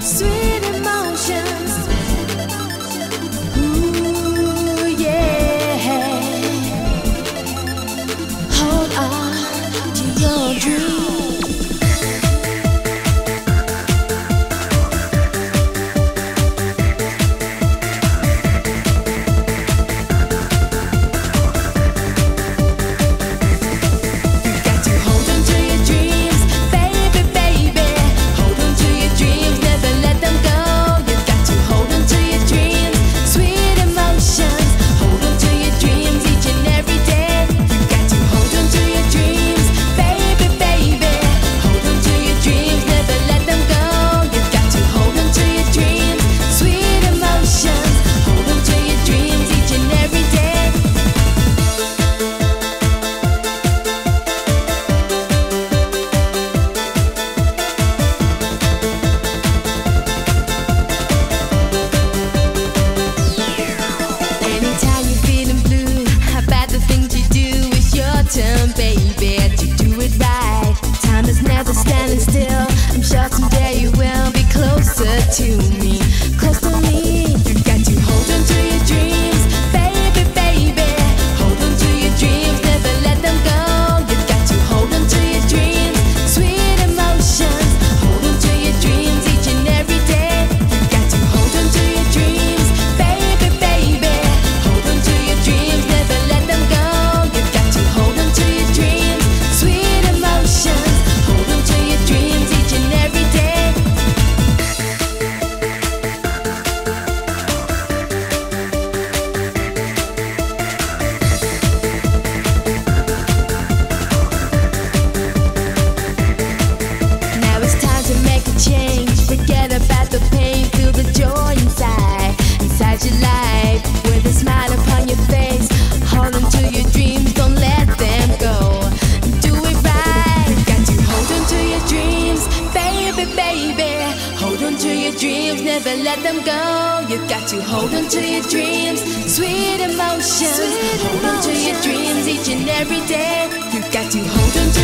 sweet to. never let them go. You got to hold on to your dreams, sweet emotions. Sweet hold on to your dreams each and every day. You got to hold on to